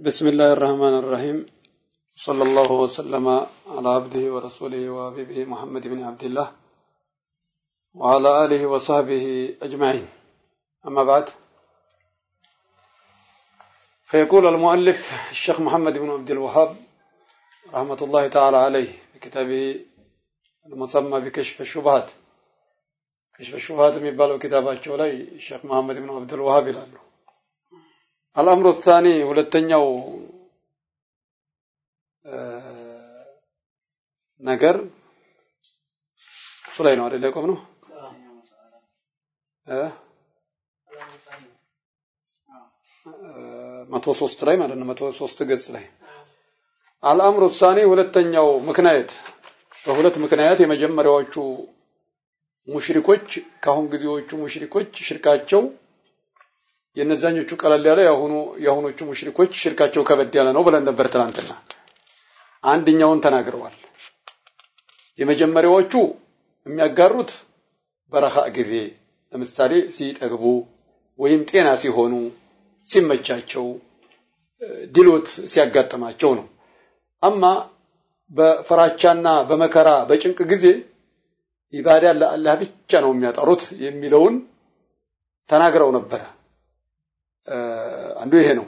بسم الله الرحمن الرحيم صلى الله وسلم على عبده ورسوله وحبيبه محمد بن عبد الله وعلى آله وصحبه أجمعين أما بعد فيقول المؤلف الشيخ محمد بن عبد الوهاب رحمة الله تعالى عليه في المسمى بكشف الشبهات كشف الشبهات من بالو كتابات شولي الشيخ محمد بن عبد الوهاب لأنه አልአምሩ ታኒ ሁለተኛው ነገር እሱ ላይ ነው አይደል ያቆም ነው መቶ ሶስት ላይ ማለት ነው። መቶ ሶስት ገጽ ላይ አልአምሩ ሳኒ ሁለተኛው ምክንያት በሁለት ምክንያት የመጀመሪያዎቹ ሙሽሪኮች ከአሁን ጊዜዎቹ ሙሽሪኮች ሽርካቸው የነዛኞቹ ቀለል ያለ የአሁኑ የአሁኖቹ ሙሽሪኮች ሽርካቸው ከበድ ያለ ነው ብለን ነበር ትናንትና። አንድኛውን ተናግረዋል። የመጀመሪያዎቹ የሚያጋሩት በረኻ ጊዜ ለምሳሌ ሲጠግቡ ወይም ጤና ሲሆኑ ሲመቻቸው ድሎት ሲያጋጥማቸው ነው። አማ በፍራቻና በመከራ በጭንቅ ጊዜ ኢባዳ ለአላህ ብቻ ነው የሚያጠሩት የሚለውን ተናግረው ነበረ። አንዱ ይሄ ነው።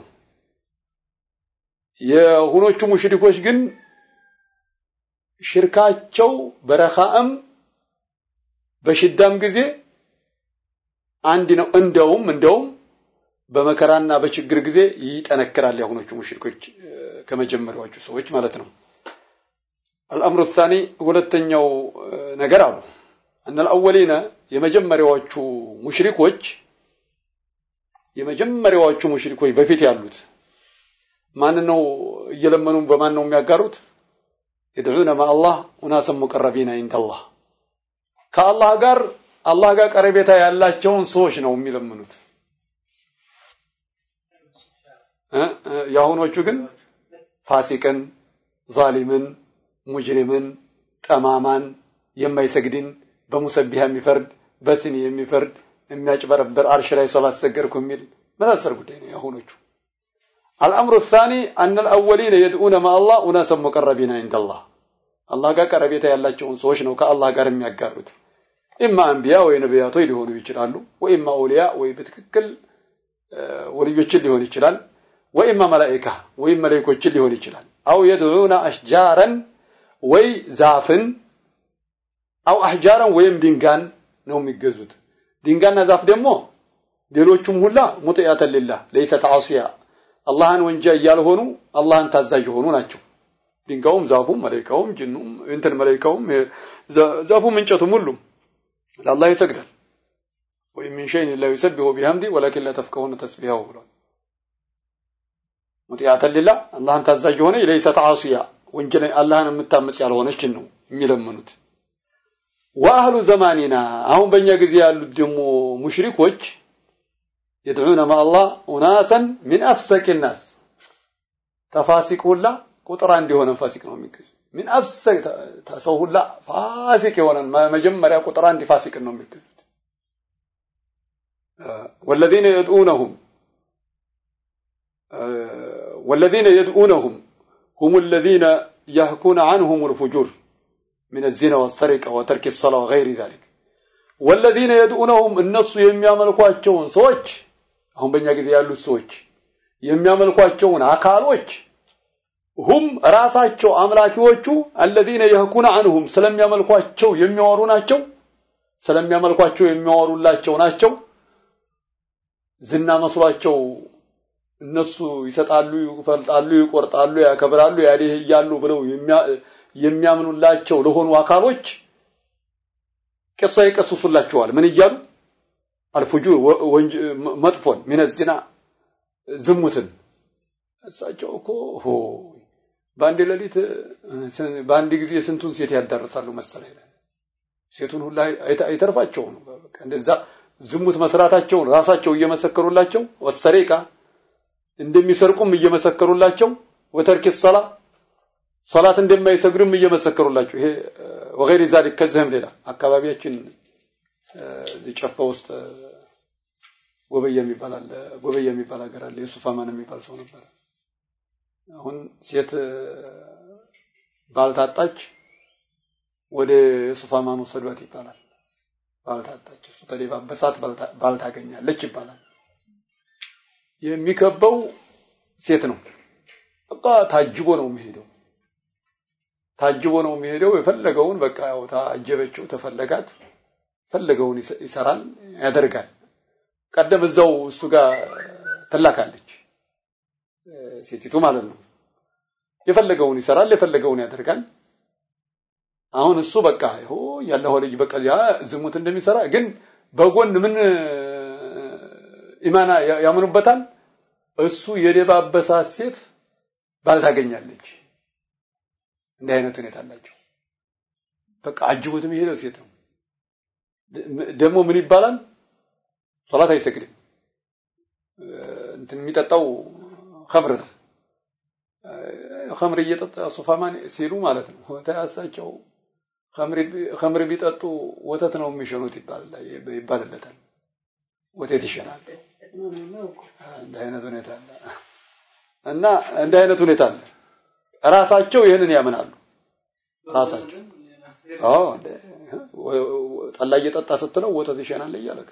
የሁኖቹ ሙሽሪኮች ግን ሽርካቸው በረኻም በሽዳም ጊዜ አንድ ነው። እንደውም እንደውም በመከራና በችግር ጊዜ ይጠነክራል። የሁኖቹ ሙሽሪኮች ከመጀመሪያዎቹ ሰዎች ማለት ነው። አልአምሩ ታኒ ሁለተኛው ነገር አሉ እነ አልአወሊነ የመጀመሪያዎቹ ሙሽሪኮች የመጀመሪያዎቹ ሙሽሪኮች በፊት ያሉት ማን ነው እየለመኑ በማን ነው የሚያጋሩት? የድዑነ ማአላህ ኡናሰን ሙቀረቢና ኢንደላህ ከአላህ ጋር አላህ ጋር ቀረቤታ ያላቸውን ሰዎች ነው የሚለምኑት። የአሁኖቹ ግን ፋሲቅን፣ ዛሊምን፣ ሙጅሪምን፣ ጠማማን፣ የማይሰግድን፣ በሙሰቢያ የሚፈርድ፣ በስኒ የሚፈርድ የሚያጭበረብር አርሽ ላይ ሶላት ሰገድኩ የሚል መሳሰል ጉዳይ ነው የአሁኖቹ። አልአምሩ ሳኒ አነ ልአወሊነ የድኡነ ማአላ ኡናሰን ሙቀረቢና ኢንደላህ አላህ ጋር ቀረቤታ ያላቸውን ሰዎች ነው ከአላህ ጋር የሚያጋሩት። ኢማ አንቢያ ወይ ነቢያቶች ሊሆኑ ይችላሉ፣ ወኢማ አውሊያ ወይ በትክክል ወልዮችን ሊሆን ይችላል፣ ወኢማ መላኢካ ወይም መላይኮችን ሊሆን ይችላል። አው የድዑነ አሽጃረን ወይ ዛፍን አው አሕጃረን ወይም ድንጋን ነው የሚገዙት። ድንጋና ዛፍ ደግሞ ሌሎቹም ሁላ ሙጥያተን ሊላህ ለይሰት ዓሲያ አላህን ወንጀል ያልሆኑ አላህን ታዛዥ የሆኑ ናቸው። ድንጋውም ዛፉም መላኢካውም ጅኑም እንትን መላኢካውም ዛፉም እንጨቱም ሁሉም ለአላህ ይሰግዳል። ወይም ምን ሸይን ላ ዩሰቢሁ ቢሐምዲ ወላኪን ላ ተፍቀሁነ ተስቢሐሁ ብሏል። ሙጥያተን ሊላህ አላህን ታዛዥ የሆነ ለይሰት ዓሲያ ወንጀል አላህን የምታመጽ ያልሆነችን ነው የሚለምኑት ወአህሉ ዘማኒና አሁን በእኛ ጊዜ ያሉት ደግሞ ሙሽሪኮች يدعون مع الله أناسا من أفسك الناس تفاسق ሁላ ቁጥር አንድ የሆነ ፋሲቅ ነው የሚገዙ ምን አፍሰቅ ሰው ሁላ ፋሲቅ የሆነ መጀመሪያ ቁጥር አንድ ፋሲቅ ነው የሚገዙት والذين يدعونهم والذين يدعونهم هم الذين يحكون عنهم الفجور من الزنا والسرقة وترك الصلاة وغير ذلك والذين يدعونهم እነሱ የሚያመልኳቸውን ሰዎች አሁን በእኛ ጊዜ ያሉት ሰዎች የሚያመልኳቸውን አካሎች ሁም ራሳቸው አምላኪዎቹ አለዚነ የህኩነ አንሁም ስለሚያመልኳቸው የሚያወሩ ናቸው ስለሚያመልኳቸው የሚያወሩላቸው ናቸው ዝና መስሏቸው እነሱ ይሰጣሉ ይፈልጣሉ ይቆርጣሉ ያከብራሉ ያደህያሉ ብለው የሚያምኑላቸው ለሆኑ አካሎች ቅሳ ይቀስሱላቸዋል። ምን እያሉ? አልፉጁር መጥፎን ሚነዝና ዝሙትን። እሳቸው እኮ በአንድ ሌሊት በአንድ ጊዜ ስንቱን ሴት ያዳርሳሉ መሰለኝ። ሴቱን ሁላ አይተርፋቸው ነው እንደዛ ዝሙት መስራታቸውን ራሳቸው እየመሰከሩላቸው ወሰሬቃ እንደሚሰርቁም እየመሰከሩላቸው ወተርክ ሰላ ሰላት እንደማይሰግዱም እየመሰከሩላቸው ይሄ ወገይር ዛሊክ ከዚህም ሌላ አካባቢያችን ጨፋ ውስጥ ጎበየ የሚባል አለ ጎበየ የሚባል ሀገር አለ ዩሱፍ አማን የሚባል ሰው ነበር አሁን ሴት ባልታጣች ወደ ሱፋማን ወሰዷት ይባላል። ባልታጣች እሱ ተደባበሳት ባልታገኛለች ይባላል። የሚከበው ሴት ነው። በቃ ታጅቦ ነው የሚሄደው። ታጅቦ ነው የሚሄደው። የፈለገውን በቃ ያው ታጀበችው፣ ተፈለጋት፣ ፈለገውን ይሰራል፣ ያደርጋል። ቀደም እዛው እሱ ጋር ትላካለች ሴቲቱ ማለት ነው። የፈለገውን ይሰራል፣ የፈለገውን ያደርጋል። አሁን እሱ በቃ ይኸው ያለው ልጅ በቃ ያ ዝሙት እንደሚሰራ ግን በጎን ምን ኢማና ያምኑበታል። እሱ የደባበሳት ሴት ባል ታገኛለች። እንዲህ አይነት ሁኔታ አላቸው። በቃ አጅቦት የሚሄደው ሴት ነው። ደግሞ ምን ይባላል? ሶላት አይሰግድም። እንትን የሚጠጣው ኸምር ነው። ኸምር እየጠጣ ሱፋማን ሲሉ ማለት ነው ተያሳቸው ኸምር ቢጠጡ ወተት ነው የሚሸኑት ይባልለታል። ወተት ይሸናል። እንደ አይነት ሁኔታ አለ እና እንደ አይነት ሁኔታ አለ። ራሳቸው ይህንን ያምናሉ። ራሳቸው አዎ ጠላ እየጠጣ ስትለው ወተት ይሸናል እያለክ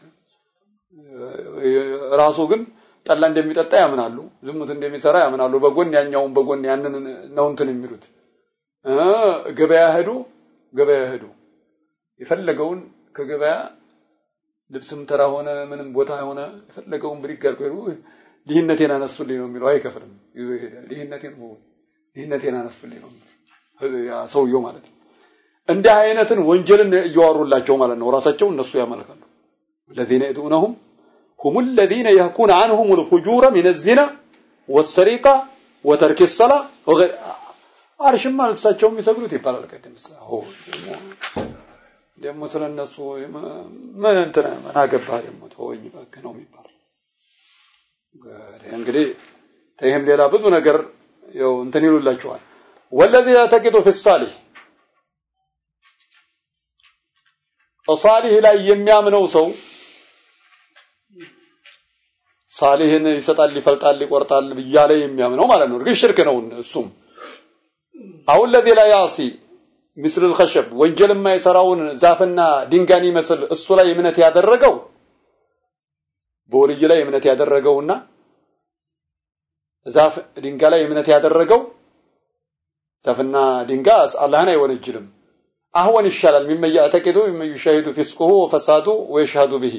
ራሱ ግን ጠላ እንደሚጠጣ ያምናሉ። ዝሙት እንደሚሰራ ያምናሉ። በጎን ያኛውን በጎን ያንን ነው እንትን የሚሉት ገበያ ሄዶ ገበያ ሄዶ የፈለገውን ከገበያ ልብስም ተራ ሆነ ምንም ቦታ ሆነ የፈለገውን ብድግ አድርጎ ድህነቴን አነሱልኝ ነው የሚለው። አይከፍልም፣ ይሄዳል። ድህነቴን ድህነቴን አነሱልኝ ነው ያ ሰውየው ማለት ነው። እንዲህ አይነትን ወንጀልን እያወሩላቸው ማለት ነው። ራሳቸው እነሱ ያመልካሉ። الذين يدعونهم هم الذين يحكون عنهم الفجور من الزنا والسرقة وترك الصلاة وغير አርሽማ እሳቸው የሚሰግዱት ይባላል። ቀደም ደግሞ ስለነሱ ምን እንትን ምን አገባህ ደግሞ ተወኝ እባክህ ነው የሚባለው። እንግዲህ ይህም ሌላ ብዙ ነገር ያው እንትን ይሉላቸዋል። ወለዚ ያተቂጡ ፊ ሳሊህ ሳሊህ ላይ የሚያምነው ሰው ሳሊህን ይሰጣል፣ ይፈልጣል፣ ይቆርጣል እያለ የሚያምነው ማለት ነው። እርግጥ ሽርክ ነው እሱም አሁን ለዚ ላይ ያሲ ምስል الخشب ወንጀል የማይሰራውን ዛፍና ድንጋን ይመስል እሱ ላይ እምነት ያደረገው በወልይ ላይ እምነት ያደረገውና ዛፍ ድንጋይ ላይ እምነት ያደረገው ዛፍና ድንጋይ አላህን አይወነጅልም። አህወን ይሻላል። ሚመያ ተቂዱ የሚሻሂዱ ፊስቁሁ ወፈሳዱ ወይሽሃዱ ቢሂ።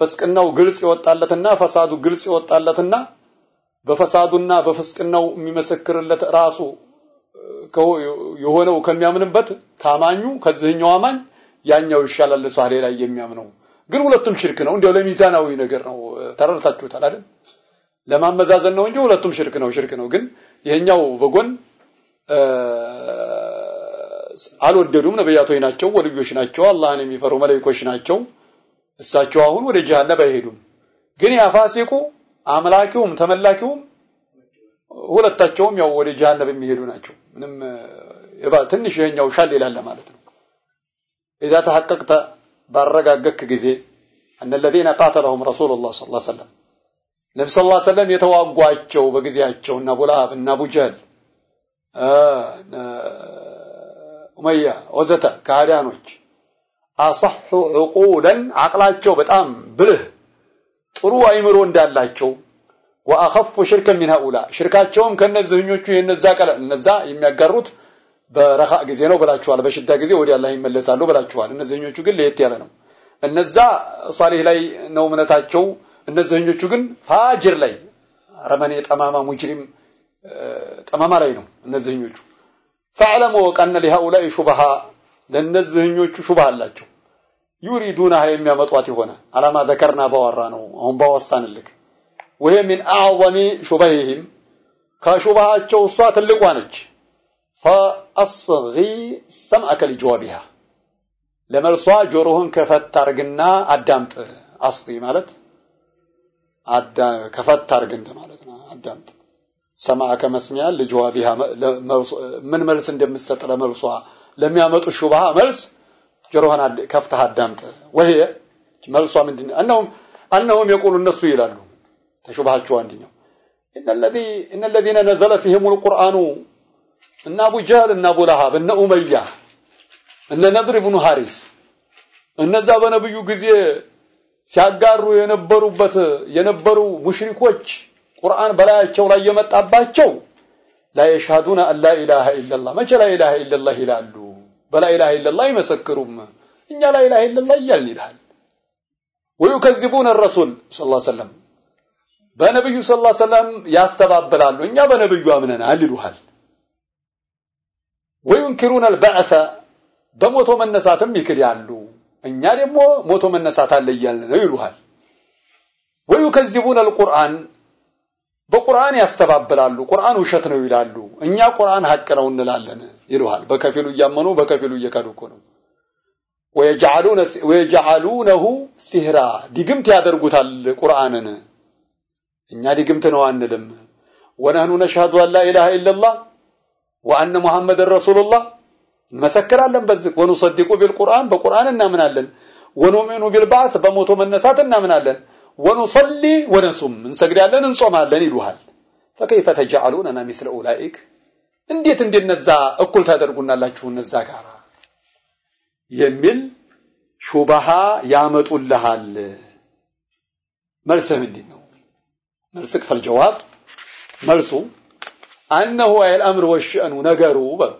ፍስቅናው ግልጽ ይወጣለትና ፈሳዱ ግልጽ ይወጣለትና በፈሳዱና በፍስቅናው የሚመሰክርለት ራሱ የሆነው ከሚያምንበት ካማኙ ከዚህኛው አማኝ ያኛው ይሻላል። ሳሌ ላይ የሚያምነው ግን ሁለቱም ሽርክ ነው። እንዲያው ለሚዛናዊ ነገር ነው። ተረድታችሁታል አይደል ለማመዛዘን ነው እንጂ ሁለቱም ሽርክ ነው ሽርክ ነው ግን ይሄኛው በጎን አልወደዱም ነብያቶች ናቸው ወልዮች ናቸው አላህን የሚፈሩ መላእክቶች ናቸው እሳቸው አሁን ወደ ጀሃነም አይሄዱም ግን ያፋሲቁ አምላኪውም ተመላኪውም ሁለታቸውም ያው ወደ ጀሃነም የሚሄዱ ናቸው ምንም ትንሽ ይሄኛው ሻል ይላል ማለት ነው اذا تحققت ባረጋገክ ጊዜ ان الذين قاتلهم رسول الله صلى الله عليه وسلم ነብ ስ ላ ሰለም የተዋጓቸው በጊዜያቸው እና አቡላሃብ እና አቡጀህል ኡመያ ወዘተ ከሃዲያኖች አሳሑ ዕቁለን አቅላቸው በጣም ብልህ ጥሩ አይምሮ እንዳላቸው ወአኸፉ ሽርከን ሚን ሽርካቸውም ከነዚህኞቹ የነዛ ቀለል እነዛ የሚያጋሩት በረኻ ጊዜ ነው ብላችኋል። በሽዳ ጊዜ ወዲያ አላህ ይመለሳሉ ብላችኋል። እነዚህኞቹ ግን ለየት ያለ ነው። እነዛ ሷሊህ ላይ ነው እምነታቸው እነዚህኞቹ ግን ፋጅር ላይ ረመኔ ጠማማ ሙጅሪም ጠማማ ላይ ነው እነዚህኞቹ። ፈዕለም ወቅ አነ ሊሃኡላኢ ሹብሃ ለእነዚህኞቹ ሹብሃ አላቸው። ዩሪዱና የሚያመጧት የሆነ አላማ ዘከርና ባወራ ነው አሁን ባወሳንልክ። ወሄ ሚን አዕظሚ ሹበሂህም ከሹብሃቸው እሷ ትልቋ ነች። ፈአስጊ ሰምዐከ ሊጀዋቢሃ ለመልሷ ጆሮህን ከፈት አርግና አዳምጥ። አስጊ ማለት ከፈት አርግ እንደ ማለት ነው። አዳምጥ። ሰማዕከ መስሚያ ለጀዋቢሃ ምን መልስ እንደምትሰጥ ለመልሷ ለሚያመጡ ሹብሃ መልስ ጆሮህን ከፍተህ አዳምጥ። ወሄ መልሷ ምንድን እነሁም እነሁም የቁሉ እነሱ ይላሉ። ተሹብሃቸው አንደኛው። እነ ለዚነ ነዘለ ፊህም ልቁርአኑ እነ አቡ ጀህል እነ አቡ ለሃብ እነ ኡመያ እነ ነድር ብኑ ሐሪስ እነዛ በነብዩ ጊዜ ሲያጋሩ የነበሩበት የነበሩ ሙሽሪኮች ቁርአን በላያቸው ላይ የመጣባቸው ላ የሽሃዱነ አን ላ ኢላሃ ኢለላህ መቼ ላ ኢላሃ ኢለላህ ይላሉ? በላ ኢላሃ ኢለላህ አይመሰክሩም። እኛ ላ ኢላሃ ኢለላህ እያልን ይልሃል። ወዩከዚቡነ ረሱል ወሰለም በነብዩ ሰለላሁ ዐለይሂ ወሰለም ያስተባብላሉ። እኛ በነብዩ አምነናል ይሉሃል። ወዩንኪሩነ አልበዕሰ በሞቶ መነሳትም ይክዳሉ እኛ ደግሞ ሞቶ መነሳት አለ እያልን ነው ይሉሃል። ወዩከዚቡነ አልቁርአን በቁርአን ያስተባብላሉ ቁርአን ውሸት ነው ይላሉ እኛ ቁርአን ሐቅ ነው እንላለን ይሉሃል። በከፊሉ እያመኑ በከፊሉ እየካዱ እኮ ነው። ወየጀዓሉነሁ ሲህራ ድግምት ያደርጉታል ቁርአንን። እኛ ድግምት ነው አንልም። ወነህኑ ነሽሀዱ አን ላ ኢላሃ ኢለላህ ወአነ ሙሐመድን ረሱሉላህ መሰክራለን በዚህ ወኑሰዲቁ ቢልቁርአን በቁርአን እናምናለን። ወኑሚኑ ቢልባዕት በሞቶ መነሳት እናምናለን። ወኑሰሊ ወነሱም እንሰግዳለን እንጾማለን ይሉሃል። ፈከይፈ ተጀዓሉነና ሚስለ ኡላኢክ? እንዴት እንደነዛ እኩል ታደርጉናላችሁ እነዛ ጋር የሚል ሹባሃ ያመጡልሃል። መልስህ ምንድን ነው መልስክ ፈል ጀዋብ። መልሱ አነሁ አይል አምር ወሽአኑ ነገሩ በሉ።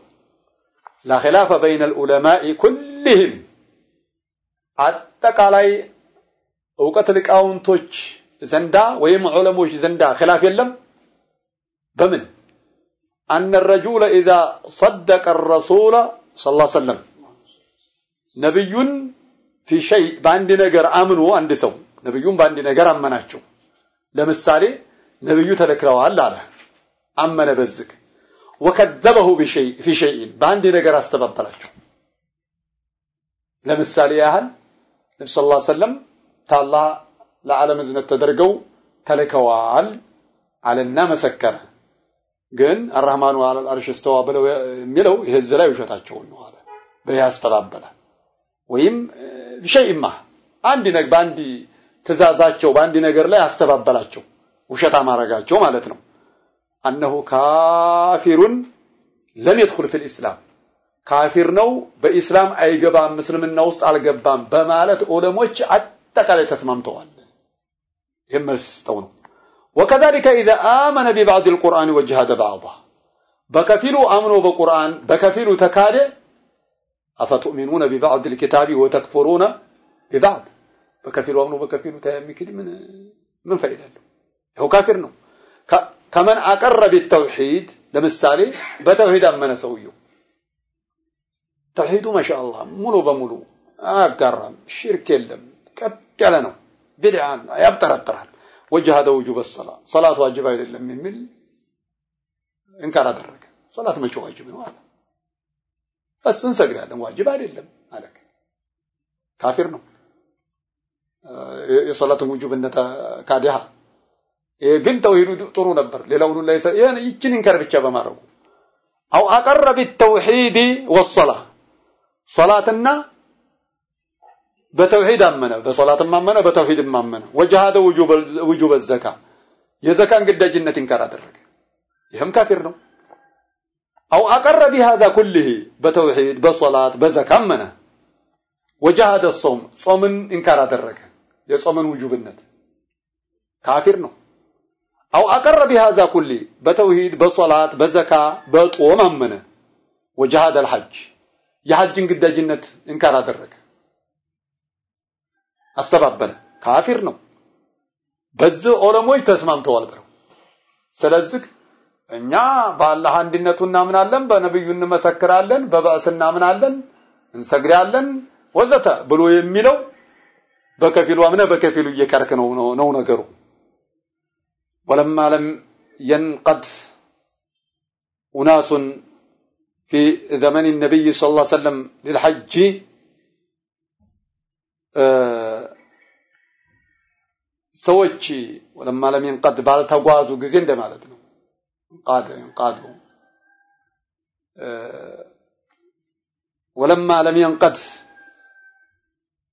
لا خلاف بين العلماء كلهم አጠቃላይ እውቀት ሊቃውንቶች ዘንዳ ወይም ዑለሞች ዘንዳ ኺላፍ የለም በምን أن الرجل إذا صدق الرسول صلى الله عليه وسلم ነብዩን في شيء በአንድ ነገር አምኖ አንድ ሰው ነብዩን በአንድ ነገር አመናቸው ለምሳሌ ነብዩ ተልከዋል አለ አመነ በዝግ ወከዘበሁ ፊ በአንድ ነገር አስተባበላቸው። ለምሳሌ ያህል ነቢ ስ ላ ሰለም ታላህ ለዓለም እዝነት ተደርገው ተልከዋል አለና መሰከረ። ግን አራህማኑ አለል አርሽ እስተዋ ብለው የሚለው ይህ እዚህ ላይ ውሸታቸውን ነው አለ። በይህ አስተባበለ። ወይም ሸይማ አንድ በአንድ ትእዛዛቸው በአንድ ነገር ላይ አስተባበላቸው። ውሸት አማረጋቸው ማለት ነው አነሁ ካፊሩን ለም የድኹል ፊል ኢስላም ካፊር ነው በኢስላም አይገባም እስልምና ውስጥ አልገባም በማለት ዑለሞች አጠቃላይ ተስማምተዋል ይህም መልስ ስጠው ነው وكذلك إذا آمن ببعض القرآن وجهد بعضه بكفيل أمنوا بقرآن بكفيل تكاد أفتؤمنون ببعض الكتاب وتكفرون ببعض بكفيل أمنوا بكفيل تيمي كده من من فائدة هو كافر ነው ከመን አቀረ ቢተውሂድ ለምሳሌ በተውሂድ አመነ ሰውየው ተውሂዱ ማሻአላህ ሙሉ በሙሉ አያጋራም ሽርክ የለም ቀጥ ያለ ነው ቢድዓን ያብጠረጥራል ወጀሃደ ውጁብ ሰላ ሰላት ዋጅብ አይደለም የሚል እንካር አደረገ ሰላት መቼ ዋጅብ ነው አለ በስ እንሰግዳለን ዋጅብ አይደለም አለ ካፊር ነው የሰላትን ውጁብነት ካዲሃ ግን ተውሂዱ ጥሩ ነበር። ሌላውን ላይ ይሄን ይችን እንከር ብቻ በማድረጉ አው አቀረ ቢተውሂድ ወሰላ ሶላትና በተውሂድ አመነ በሶላትም አመነ በተውሂድም አመነ። ወጀሃደ ውጁብ ዘካ። የዘካን ግዳጅነት እንከር አደረገ። ይህም ካፊር ነው። አው አቀረ ቢሃዛ ኩልህ በተውሂድ በሶላት በዘካ አመነ። ወጀሃደ ጾም ጾምን እንከር አደረገ። የጾምን ውጁብነት ካፊር ነው አው አቀረ ቢሃዛ ኩሊ በተውሂድ በሶላት በዘካ በጦም አመነ። ወጀሃድ አልሐጅ የሐጅን ግዳጅነት እንካር አደረገ። አስተባበለ። ካፊር ነው። በዚህ ዑለሞች ተስማምተዋል ብለው። ስለዚህ እኛ በአላህ አንድነቱ እናምናለን በነብዩ እንመሰክራለን በባእስ እናምናለን እንሰግዳለን ወዘተ ብሎ የሚለው በከፊሉ አምነ በከፊሉ እየቀርክ ነው ነው ነገሩ ولما لم ينقض أناس في زمن النبي صلى الله عليه وسلم للحج ሰዎች ወለማ ለም ይንቀድ ባልተጓዙ ጊዜ እንደማለት ነው ቃድ ቃዱ ወለማ ለም ይንቀድ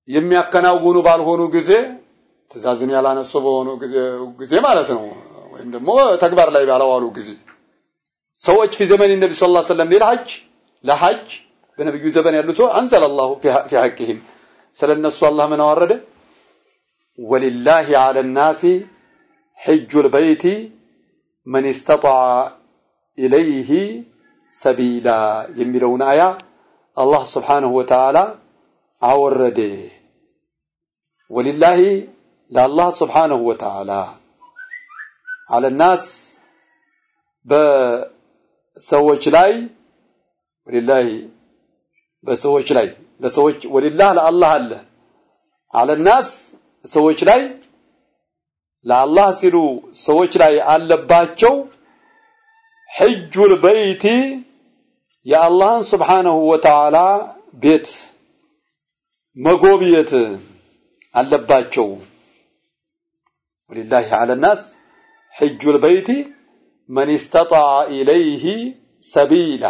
የሚያከናውኑ ባልሆኑ ጊዜ ትእዛዝን ያላነሱ በሆኑ ጊዜ ማለት ነው ወይም ደግሞ ተግባር ላይ ባላዋሉ ጊዜ ሰዎች في زمن النبي صلى الله عليه وسلم للحج ለሐጅ በነብዩ ዘመን ያሉ ሰው አንዘለ الله في حقهم ስለነሱ አላህ ምን አወረደ ولله على الناس حج البيت من استطاع إليه سبيلا የሚለውን አያ አላህ ስብሓንሁ ወተዓላ አወረደ ወሊላሂ ለአላህ ስብሓንሁ ወተዓላ አለናስ በሰዎች ላይ ወሊላሂ በሰዎች ላይ ለሰዎች ወሊላህ ለአላህ አለ። አለናስ ሰዎች ላይ ለአላህ ሲሉ ሰዎች ላይ አለባቸው። ሕጁል በይቲ የአላህን ስብሓንሁ ወተዓላ ቤት መጎብየት አለባቸው ወሊላሂ ዐለ ናስ ሕጁል በይቲ መን ስተጣዐ ኢለይህ ሰቢላ።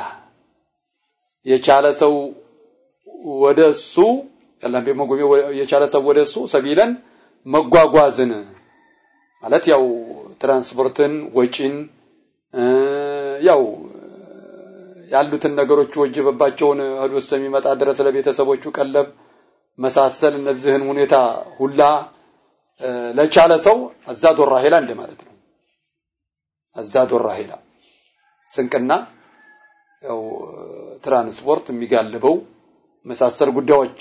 የቻለ ሰው ወደ እሱ የቻለ ሰው ወደ እሱ ሰቢለን መጓጓዝን። ማለት ያው ትራንስፖርትን ወጪን ያው ያሉትን ነገሮች ወጀበባቸውን እህል ውስጥ የሚመጣ ድረስ ለቤተሰቦቹ ቀለብ መሳሰል እነዚህን ሁኔታ ሁላ ለቻለ ሰው አዛዶ ራሂላ እንደ ማለት ነው። አዛዶ ራሂላ ስንቅና ያው ትራንስፖርት የሚጋልበው መሳሰል ጉዳዮች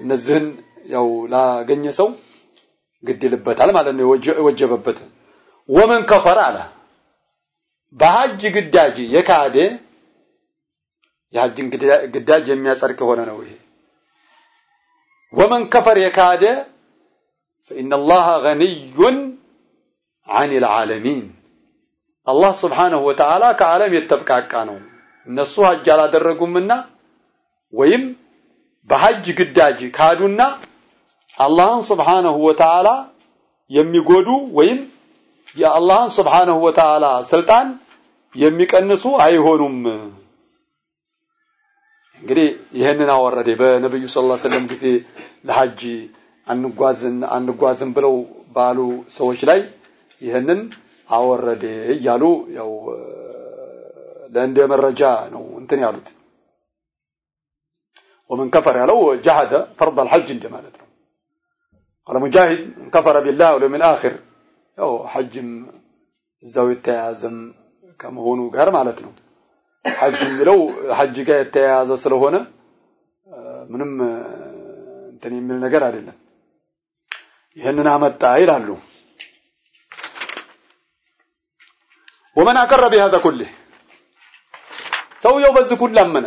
እነዚህን ያው ላገኘ ሰው ግድ ይልበታል ማለት ነው። የወጀበበት ወመን ከፈረ አለ። በሐጅ ግዳጅ የካደ የሐጅን ግዳጅ የሚያጸድቅ የሆነ ነው ይሄ። ወመን ከፈር የካደ فإن الله غني عن العالمين አላህ ስብሓንሁ ወተዓላ ከዓለም የተብቃቃ ነው እነሱ ሐጅ አላደረጉምና ወይም በሐጅ ግዳጅ ካዱና አላህን ስብሓንሁ ወተዓላ የሚጎዱ ወይም የአላህን ስብሓንሁ ወተዓላ ስልጣን የሚቀንሱ አይሆኑም። እንግዲህ ይህንን አወረደ። በነብዩ ሰለላሁ ዐለይሂ ወሰለም ጊዜ ለሐጅ አንጓዝን አንጓዝም ብለው ባሉ ሰዎች ላይ ይህንን አወረደ እያሉ ያው ለእንደ መረጃ ነው እንትን ያሉት። ወመን ከፈር ያለው ጀሐደ ፈርድ አልሐጅ እንደ ማለት ነው። ቃለ ሙጃሂድ ከፈረ ቢላህ ወልየውም አልአኺር ያው ሐጅም እዛው የተያያዘም ከመሆኑ ጋር ማለት ነው። ሐጅ የሚለው ሐጅ ጋር የተያያዘ ስለሆነ ምንም እንትን የሚል ነገር አይደለም። ይህንን አመጣ ይላሉ። ወመን አቀረ ቢሃዛ ኩሊህ ሰውየው በዚህ ኩል አመነ፣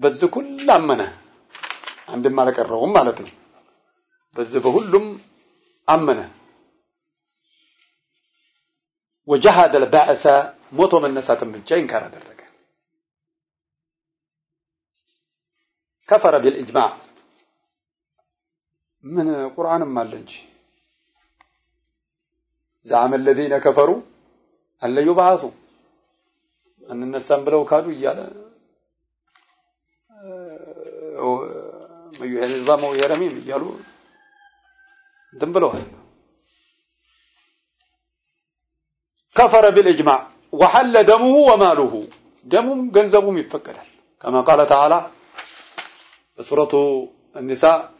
በዚህ ኩል አመነ፣ አንድም አልቀረውም ማለት ነው። በዚህ በሁሉም አመነ። ወጀሃደ ልባዕሰ ሞቶ መነሳትን ብቻ ይንካር አደረገ። ከፈረ ቢልኢጅማዕ من قرآن ما لنجي. زعم الذين كفروا أن لا يبعثوا. أن النسان بلو كادوا إيالا. من يهد الظلام رميم إيالو. دم بلوها كفر بالإجماع. وحل دمه وماله. دمهم جنزبهم يفكرها كما قال تعالى سورة النساء.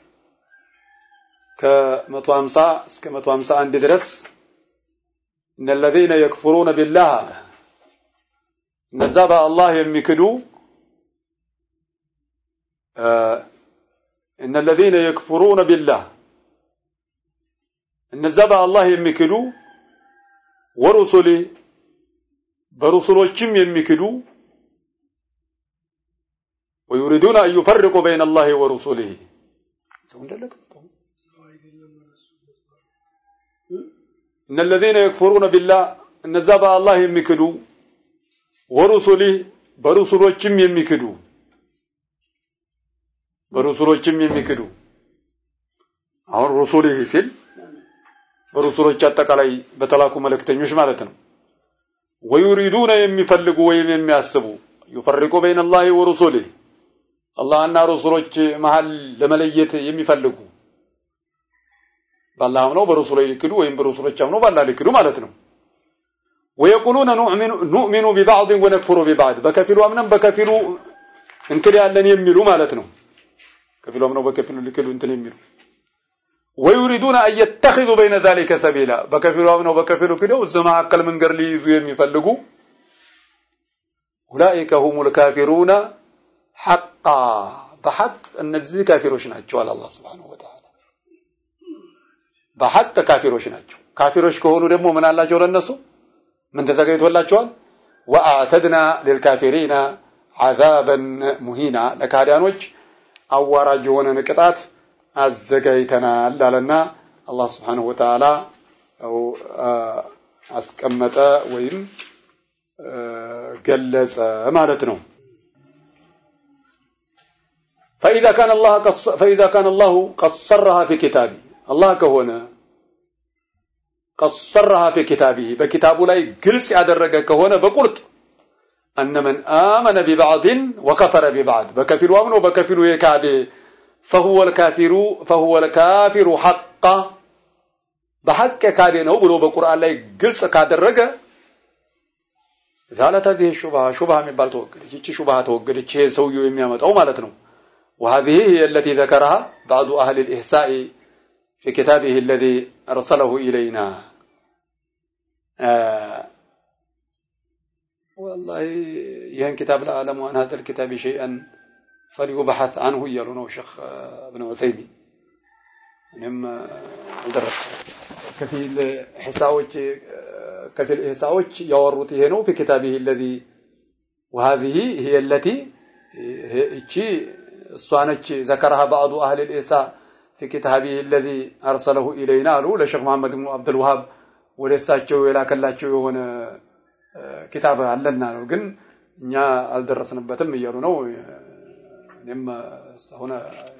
ከመቶ ሀምሳ እስከ መቶ ሀምሳ አንድ ድረስ እነ ለዚነ የክፍሩነ ቢላህ አለ። እነዛ በአላህ የሚክዱ እነ ለዚነ የክፍሩነ ቢላህ እነዛ በአላህ የሚክዱ ወሩሱሊ በሩሱሎችም የሚክዱ ወዩሪዱነ አን ዩፈርቁ በይነ አላህ ወሩሱሊህ ሰው እንደለቀ እነ ለዚነ የክፍሩነ ቢላህ እነዛ በአላህ የሚክዱ ወሩሱሊህ በሩሱሎችም የሚክዱ በሩሱሎችም የሚክዱ አሁን ሩሱሊህ ሲል በሩሱሎች አጠቃላይ በተላኩ መልእክተኞች ማለት ነው። ወዩሪዱነ የሚፈልጉ ወይም የሚያስቡ ዩፈሪቁ በይነ አላህ ወሩሱሊህ አላህና ሩሱሎች መሃል ለመለየት የሚፈልጉ በአላህ አምነው በረሱሉ ላይ ሊክዱ ወይም በረሱሎች አምነው በአላህ ሊክዱ ማለት ነው። ወየቁሉነ ኑእሚኑ ቢባዕድን ወነክፍሩ ቢባዕድ በከፊሉ አምነን በከፊሉ እንክዳለን የሚሉ ማለት ነው። ከፊሉ አምነው በከፊሉ ሊክዱ እንትን የሚሉ ወዩሪዱነ አን የተኺዙ በይነ ዛሊከ ሰቢላ በከፊሉ አምነው በከፊሉ ክደው እዚህ መካከል መንገድ ሊይዙ የሚፈልጉ ኡላኢከ ሁሙል ካፊሩነ ሐቃ በሐቅ እነዚህ ካፊሮች ናቸው አለ አላህ ሱብሓነሁ ወተዓላ። በሐቅ ካፊሮች ናቸው። ካፊሮች ከሆኑ ደግሞ ምን አላቸው ለነሱ ምን ተዘጋጅቶላቸዋል? ወአዕተድና ሊልካፊሪና ዐዛበን ሙሂና ለካዲያኖች አዋራጅ የሆነን ቅጣት አዘጋጅተናል አለና አላህ ስብሓነሁ ወተዓላ አስቀመጠ ወይም ገለጸ ማለት ነው። فإذا كان الله قص فإذا كان الله قصرها في كتابه الله ከሆነ قصرها في كتابه በኪታቡ ላይ ግልጽ ያደረገ ከሆነ በቁርጥ أن من آمن ببعض وكفر ببعض በከፊሉ አምኖ በከፊሉ የካደ فهو الكافر فهو الكافر حقا በሐቅ የካደ ነው ብሎ በቁርአን ላይ ግልጽ ካደረገ ዛለት هذه الشبهة شبهة የሚባል ተወገደች እቺ ሹብሃ ተወገደች ይሄ ሰውየው የሚያመጣው ማለት ነው وهذه هي التي ذكرها بعض أهل الإحساء في كتابه الذي أرسله إلينا آه والله يهن كتاب لا أعلم عن هذا الكتاب شيئا فليبحث عنه يلونه شيخ ابن عثيمي نم درس كثير حساوج كثير حساوج يورط هنا في كتابه الذي وهذه هي التي هي ذكرها بعض أهل الإسلام ፊ ኪታቢሂ ለዚ አርሰለሁ ኢለይና አሉ ለሼክ መሐመድ ብኑ አብዱልዋሃብ ወደ እሳቸው የላከላቸው የሆነ ኪታብ አለና ነው ግን እኛ አልደረስንበትም እያሉ ነው። እኔም እስካሁን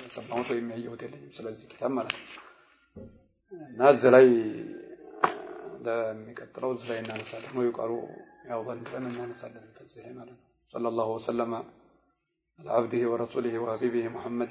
የሰማሁት ወይም ያየሁት የለኝም ስለዚህ ኪታብ ማለት ነው። እና እዚህ ላይ ለሚቀጥለው እዚህ ላይ እናነሳለን ወይ ቃሉ ያው ዘንድረን እናነሳለን እዚህ ላይ ማለት ነው። ሰለላሁ ወሰለመ አላ አብዲሂ ወረሱሊሂ ወሀቢቢሂ ሙሐመድ